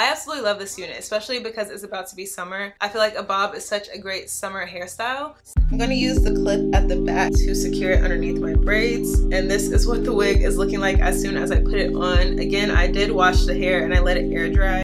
I absolutely love this unit, especially because it's about to be summer. I feel like a bob is such a great summer hairstyle. I'm gonna use the clip at the back to secure it underneath my braids. And this is what the wig is looking like as soon as I put it on. Again, I did wash the hair and I let it air dry.